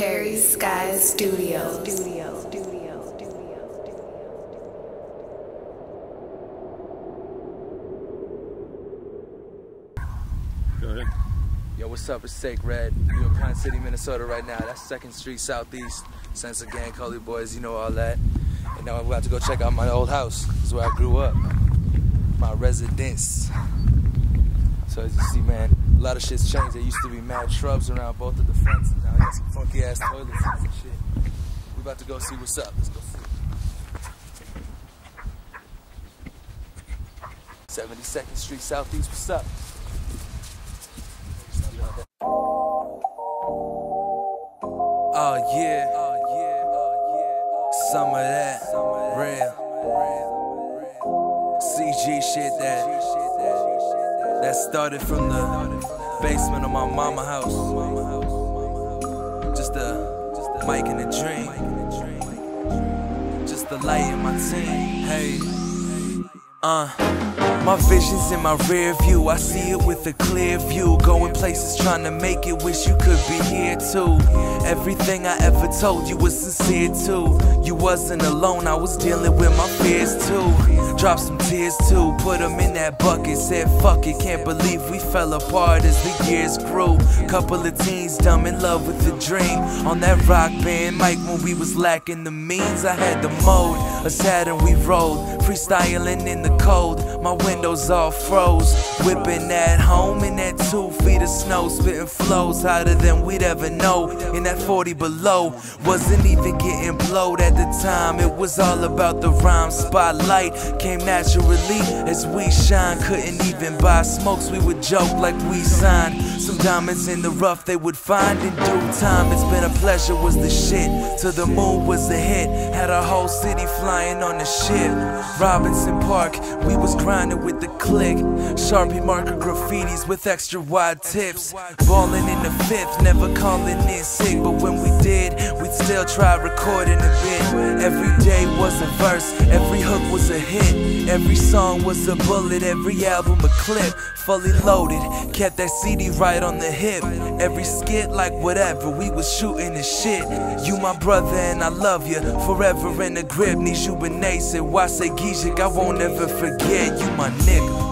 Cherry Sky Studios. Go ahead. Yo, what's up? It's Sake Red. We're in Pine City, Minnesota right now. That's 2nd Street Southeast. Sense of Gang, Cully Boys, you know all that. And now we're about to go check out my old house. This is where I grew up. My residence. So as you see, man, a lot of shit's changed. There used to be mad shrubs around both of the fronts. And now I got some funky ass toilets and shit. We're about to go see what's up. Let's go see. 72nd Street Southeast, what's up? Oh yeah, oh yeah, oh yeah. Some of that, real. CG shit that that started from the basement of my mama house. Just a mic and a dream. Just the light in my team. Hey, uh. My vision's in my rear view. I see it with a clear view. Going places trying to make it. Wish you could be here too. Everything I ever told you was sincere too. You wasn't alone. I was dealing with my fears too. Dropped some tears too. Put them in that bucket. Said fuck it. Can't believe we fell apart as the years grew. Couple of teens dumb in love with the dream. On that rock band mic when we was lacking the means. I had the mode. A Saturn we rolled. Freestyling in the cold. My windows all froze. Whipping that home in that two feet of snow. Spitting flows hotter than we'd ever know. In that 40 below. Wasn't even getting blowed at the time. It was all about the rhyme. Spotlight came naturally as we shine. Couldn't even buy smokes. We would joke like we signed. Some diamonds in the rough they would find in due time. It's been a pleasure, was the shit. To the moon was a hit. Had a whole city flying on the ship. Robinson Park, we was grinding with the click. Sharpie marker graffitis with extra wide tips. Balling in the fifth, never calling in sick. But when we did, we'd still try recording a bit. Every day was a verse, every hook was a hit. Every song was a bullet, every album a clip. Fully loaded, kept that CD right on the hip. Every skit, like whatever, we was shooting the shit. You my brother and I love you. Forever in the grip, need you Benet said, why say Gijik? I won't ever forget you, my nigga.